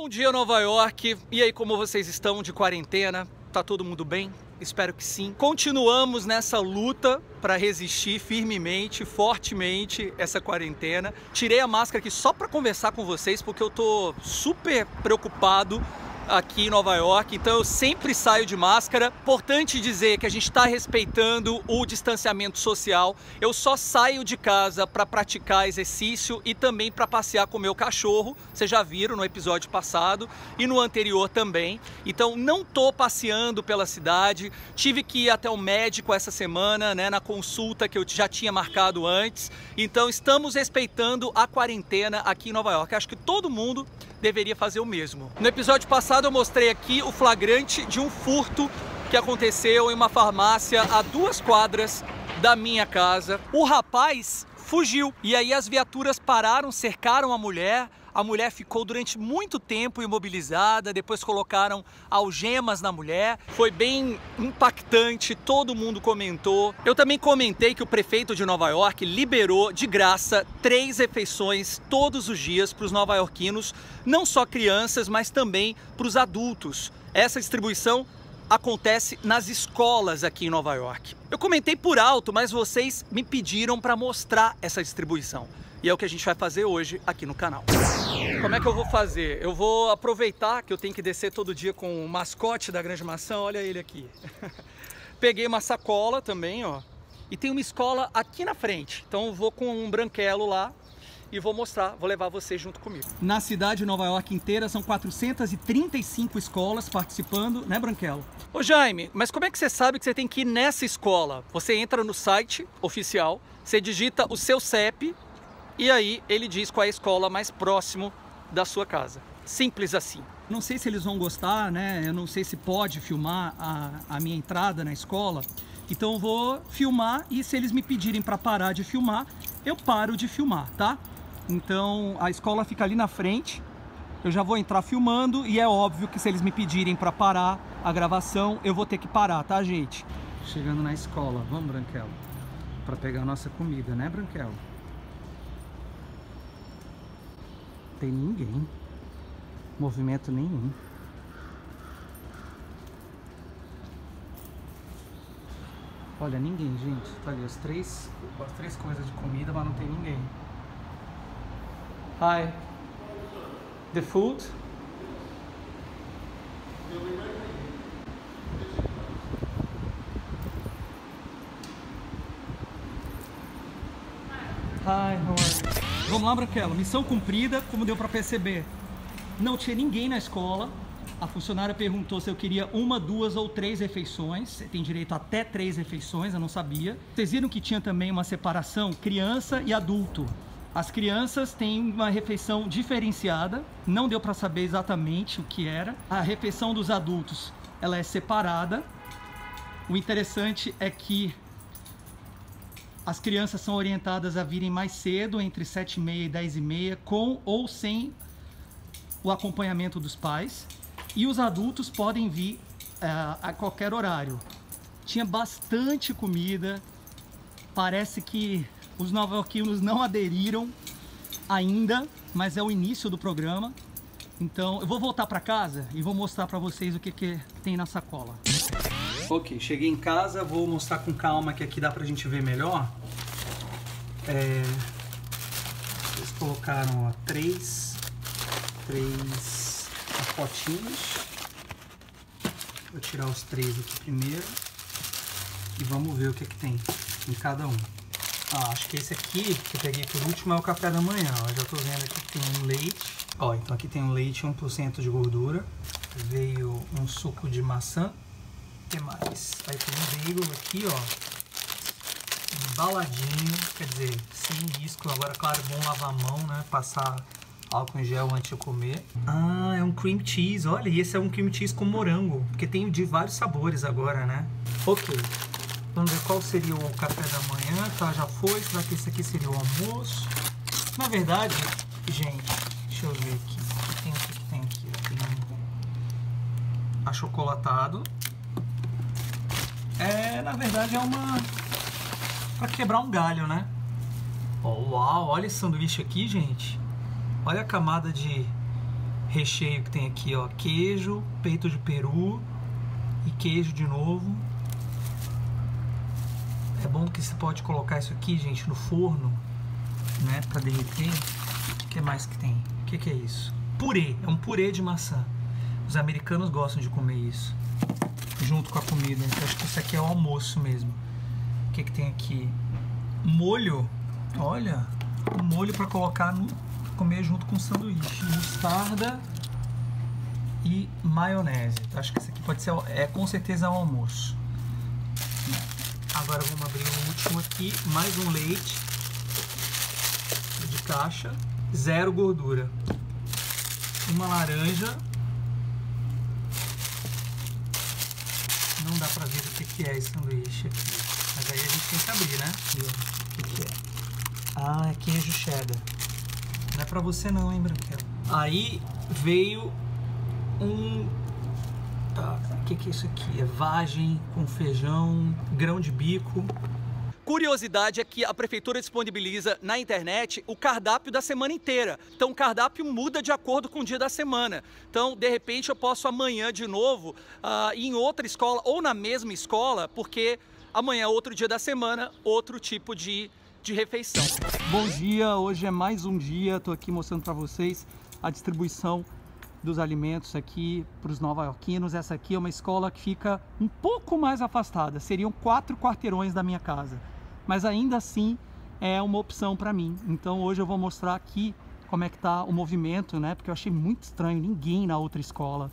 Bom dia, Nova York. E aí, como vocês estão de quarentena? Tá todo mundo bem? Espero que sim. Continuamos nessa luta para resistir firmemente, fortemente essa quarentena. Tirei a máscara aqui só para conversar com vocês porque eu tô super preocupado aqui em Nova York, então eu sempre saio de máscara. Importante dizer que a gente está respeitando o distanciamento social. Eu só saio de casa para praticar exercício e também para passear com o meu cachorro. Vocês já viram no episódio passado e no anterior também. Então não tô passeando pela cidade. Tive que ir até o médico essa semana, né, na consulta que eu já tinha marcado antes. Então estamos respeitando a quarentena aqui em Nova York. Acho que todo mundo deveria fazer o mesmo. No episódio passado eu mostrei aqui o flagrante de um furto que aconteceu em uma farmácia a duas quadras da minha casa. O rapaz fugiu e aí as viaturas pararam, cercaram a mulher. A mulher ficou durante muito tempo imobilizada, depois colocaram algemas na mulher. Foi bem impactante, todo mundo comentou. Eu também comentei que o prefeito de Nova York liberou de graça três refeições todos os dias para os nova-iorquinos, não só crianças, mas também para os adultos. Essa distribuição acontece nas escolas aqui em Nova York. Eu comentei por alto, mas vocês me pediram para mostrar essa distribuição. E é o que a gente vai fazer hoje aqui no canal. Como é que eu vou fazer? Eu vou aproveitar que eu tenho que descer todo dia com o mascote da Grande Maçã, olha ele aqui. Peguei uma sacola também, ó. E tem uma escola aqui na frente. Então eu vou com um branquelo lá e vou mostrar, vou levar vocês junto comigo. Na cidade de Nova York inteira são 435 escolas participando, né, Branquelo? Ô Jaime, mas como é que você sabe que você tem que ir nessa escola? Você entra no site oficial, você digita o seu CEP e aí ele diz qual é a escola mais próximo da sua casa. Simples assim. Não sei se eles vão gostar, né? Eu não sei se pode filmar a, a minha entrada na escola. Então eu vou filmar e se eles me pedirem para parar de filmar, eu paro de filmar, tá? Então a escola fica ali na frente. Eu já vou entrar filmando e é óbvio que se eles me pedirem para parar a gravação, eu vou ter que parar, tá, gente? Chegando na escola, vamos, Branquelo, para pegar a nossa comida, né, Branquelo? Tem ninguém. Movimento nenhum. Olha, ninguém, gente. Tá ali três, as três coisas de comida, mas não tem ninguém. Hi. The food? Hi, how are you? Vamos lá, Branquela. Missão cumprida, como deu para perceber. Não tinha ninguém na escola. A funcionária perguntou se eu queria uma, duas ou três refeições. Você tem direito a até três refeições, eu não sabia. Vocês viram que tinha também uma separação criança e adulto. As crianças têm uma refeição diferenciada, não deu para saber exatamente o que era. A refeição dos adultos, ela é separada. O interessante é que as crianças são orientadas a virem mais cedo, entre 7 e meia e 10 e meia, com ou sem o acompanhamento dos pais. E os adultos podem vir uh, a qualquer horário. Tinha bastante comida. Parece que os nova-iorquinos não aderiram ainda, mas é o início do programa. Então eu vou voltar para casa e vou mostrar para vocês o que, que tem na sacola. Ok, cheguei em casa, vou mostrar com calma que aqui dá pra gente ver melhor. É, eles colocaram ó, três, três potinhos. Vou tirar os três aqui primeiro e vamos ver o que, que tem em cada um. Ah, acho que esse aqui que eu peguei por último é o café da manhã. Ó. Já tô vendo aqui que tem um leite. Ó, então aqui tem um leite 1% de gordura. Veio um suco de maçã que mais? Aí tem um bagel aqui, ó. Embaladinho, quer dizer, sem risco. Agora, claro, é bom lavar a mão, né? Passar álcool em gel antes de comer. Ah, é um cream cheese. Olha, e esse é um cream cheese com morango. Porque tem de vários sabores agora, né? Ok. Vamos ver qual seria o café da manhã. Tá, já foi. Será que esse aqui seria o almoço? Na verdade, gente, deixa eu ver aqui. O que tem, o que tem aqui? Tem achocolatado é, na verdade, é uma. para quebrar um galho, né? Oh, uau, olha esse sanduíche aqui, gente. Olha a camada de, recheio que tem aqui, ó, queijo, peito de peru e queijo de novo. É bom que você pode colocar isso aqui, gente, no forno, né, para derreter. O que mais que tem? O que, que é isso? Purê, é um purê de maçã. Os americanos gostam de comer isso junto com a comida. Então acho que isso aqui é o almoço mesmo. O que, que tem aqui? Molho. Olha, um molho para colocar no comer junto com o sanduíche. Mostarda e maionese. Acho que esse aqui pode ser, é com certeza um almoço. Agora vamos abrir o último aqui, mais um leite de caixa, zero gordura. Uma laranja. Dá pra ver o que, que é esse sanduíche aqui. Mas aí a gente tem que abrir, né? O que, que é? Ah, é queijo cheddar. Não é pra você não, hein, Branquela? Aí veio um... Tá, o que, que é isso aqui? É vagem com feijão, grão de bico. Curiosidade é que a prefeitura disponibiliza na internet o cardápio da semana inteira. Então o cardápio muda de acordo com o dia da semana. Então, de repente, eu posso amanhã de novo uh, em outra escola ou na mesma escola, porque amanhã é outro dia da semana, outro tipo de de refeição. Bom dia, hoje é mais um dia, estou aqui mostrando para vocês a distribuição dos alimentos aqui para os nova-iorquinos. Essa aqui é uma escola que fica um pouco mais afastada, seriam quatro quarteirões da minha casa, mas ainda assim é uma opção para mim. Então hoje eu vou mostrar aqui como é que tá o movimento, né? Porque eu achei muito estranho, ninguém na outra escola.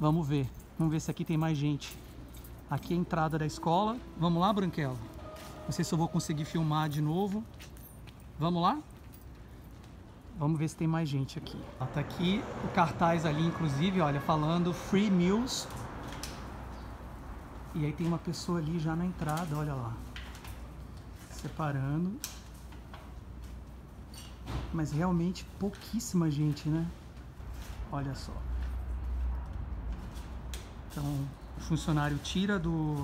Vamos ver, vamos ver se aqui tem mais gente. Aqui é a entrada da escola. Vamos lá, Branquela? Não sei se eu vou conseguir filmar de novo. Vamos lá? Vamos ver se tem mais gente aqui. Tá aqui o cartaz ali, inclusive, olha, falando Free Meals. E aí tem uma pessoa ali já na entrada, olha lá. Separando. Mas realmente pouquíssima gente, né? Olha só. Então, o funcionário tira do,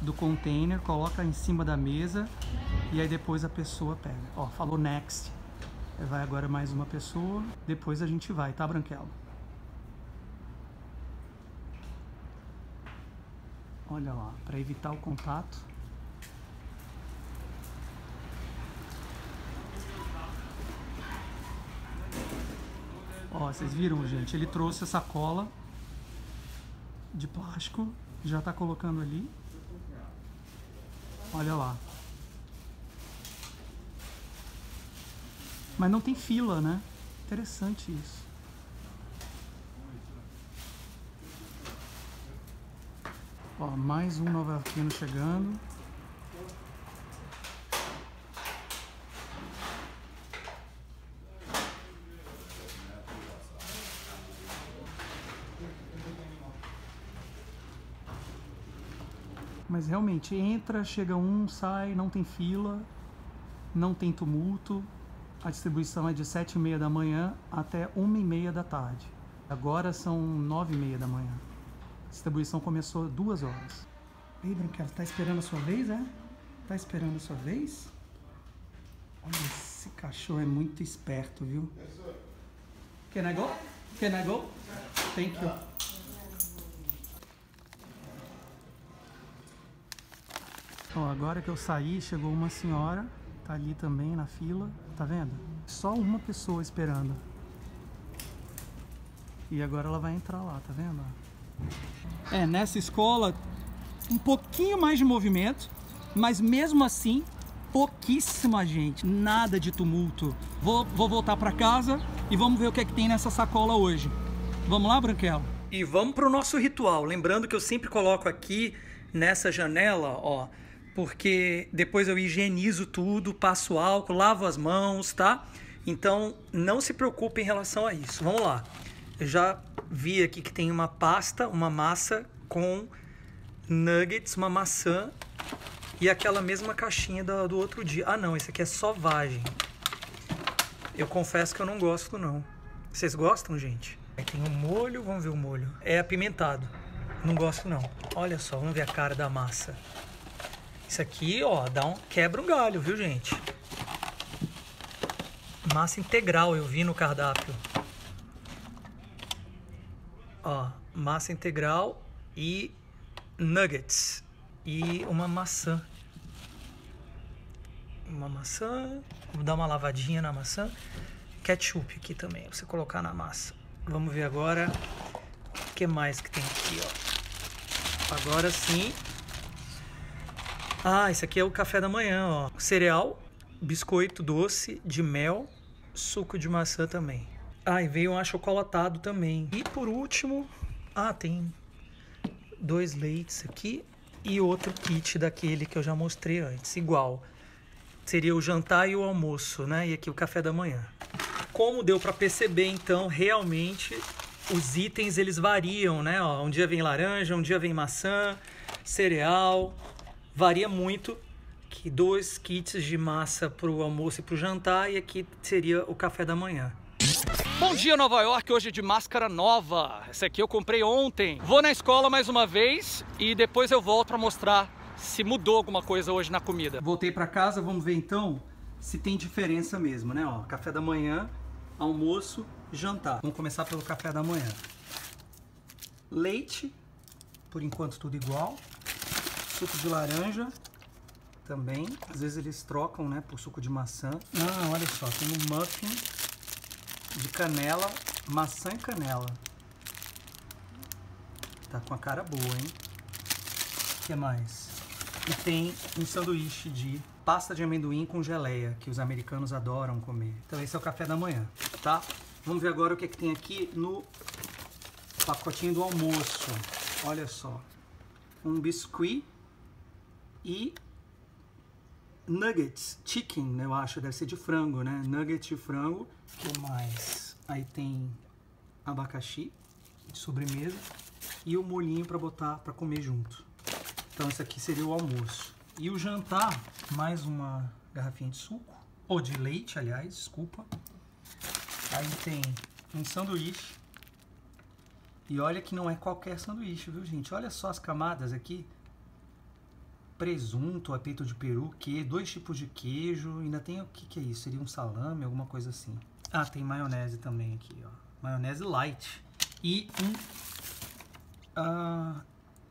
do container, coloca em cima da mesa e aí depois a pessoa pega. Ó, falou next. Vai agora mais uma pessoa, depois a gente vai, tá, Branquelo? Olha lá, para evitar o contato. Vocês viram, gente? Ele trouxe a sacola de plástico, já tá colocando ali. Olha lá. Mas não tem fila, né? Interessante isso. Ó, mais um nova-iorquino chegando. Mas realmente entra, chega um, sai, não tem fila, não tem tumulto. A distribuição é de 7 e meia da manhã até 1 e meia da tarde. Agora são 9 e meia da manhã. A distribuição começou duas horas. Ei, Branquela, tá esperando a sua vez, é? Tá esperando a sua vez? Olha, esse cachorro é muito esperto, viu? Can I go? Can I go? Thank you. Ó, agora que eu saí, chegou uma senhora, tá ali também na fila, tá vendo? Só uma pessoa esperando. E agora ela vai entrar lá, tá vendo? É, nessa escola, um pouquinho mais de movimento, mas mesmo assim, pouquíssima gente, nada de tumulto. Vou, vou voltar para casa e vamos ver o que é que tem nessa sacola hoje. Vamos lá, Branquela? E vamos para o nosso ritual. Lembrando que eu sempre coloco aqui nessa janela, ó, porque depois eu higienizo tudo, passo álcool, lavo as mãos, tá? Então não se preocupe em relação a isso. Vamos lá. Eu já vi aqui que tem uma pasta, uma massa com nuggets, uma maçã e aquela mesma caixinha do, do outro dia. Ah, não, esse aqui é só vagem. Eu confesso que eu não gosto, não. Vocês gostam, gente? Aí tem o um molho, vamos ver o molho. É apimentado. Não gosto, não. Olha só, vamos ver a cara da massa. Isso aqui, ó, dá um, quebra um galho, viu, gente? Massa integral eu vi no cardápio. Ó, massa integral e nuggets. E uma maçã. Uma maçã. Vou dar uma lavadinha na maçã. Ketchup aqui também, você colocar na massa. Vamos ver agora o que mais que tem aqui, ó. Agora sim. Ah, esse aqui é o café da manhã, ó. Cereal, biscoito doce de mel, suco de maçã também. Ah, e veio um achocolatado também. E por último, ah, tem dois leites aqui e outro kit daquele que eu já mostrei antes, igual. Seria o jantar e o almoço, né? E aqui o café da manhã. Como deu para perceber, então, realmente os itens eles variam, né? Ó, um dia vem laranja, um dia vem maçã, cereal, varia muito. Que dois kits de massa para o almoço e para o jantar e aqui seria o café da manhã. Bom dia Nova York, hoje de máscara nova. Essa aqui eu comprei ontem. Vou na escola mais uma vez e depois eu volto para mostrar se mudou alguma coisa hoje na comida. Voltei para casa, vamos ver então se tem diferença mesmo, né? Ó, café da manhã, almoço, jantar. Vamos começar pelo café da manhã. Leite, por enquanto tudo igual. Suco de laranja, também. Às vezes eles trocam, né, por suco de maçã. Ah, olha só, tem um muffin de canela, maçã e canela. Tá com a cara boa, hein? O que mais? E tem um sanduíche de pasta de amendoim com geleia, que os americanos adoram comer. Então esse é o café da manhã, tá? Vamos ver agora o que, é que tem aqui no pacotinho do almoço. Olha só. Um biscuit e nuggets, chicken, eu acho, deve ser de frango, né? Nugget de frango. O que mais? Aí tem abacaxi de sobremesa e o molhinho para botar para comer junto. Então esse aqui seria o almoço. E o jantar, mais uma garrafinha de suco, ou de leite, aliás, desculpa. Aí tem um sanduíche. E olha que não é qualquer sanduíche, viu, gente? Olha só as camadas aqui presunto, a peito de peru, que dois tipos de queijo, ainda tem o que, que é isso? Seria um salame, alguma coisa assim. Ah, tem maionese também aqui, ó. Maionese light. E um uh,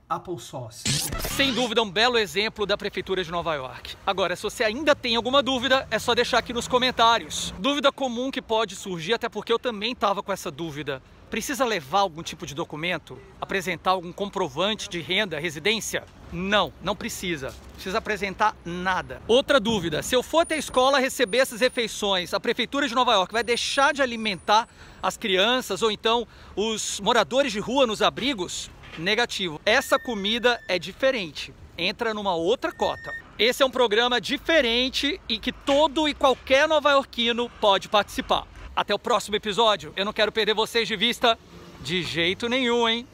apple sauce. Sem dúvida, um belo exemplo da Prefeitura de Nova York. Agora, se você ainda tem alguma dúvida, é só deixar aqui nos comentários. Dúvida comum que pode surgir, até porque eu também estava com essa dúvida. Precisa levar algum tipo de documento? Apresentar algum comprovante de renda, residência? Não, não precisa. Precisa apresentar nada. Outra dúvida: se eu for até a escola receber essas refeições, a Prefeitura de Nova York vai deixar de alimentar as crianças ou então os moradores de rua nos abrigos? Negativo. Essa comida é diferente. Entra numa outra cota. Esse é um programa diferente e que todo e qualquer nova-iorquino pode participar. Até o próximo episódio. Eu não quero perder vocês de vista de jeito nenhum, hein?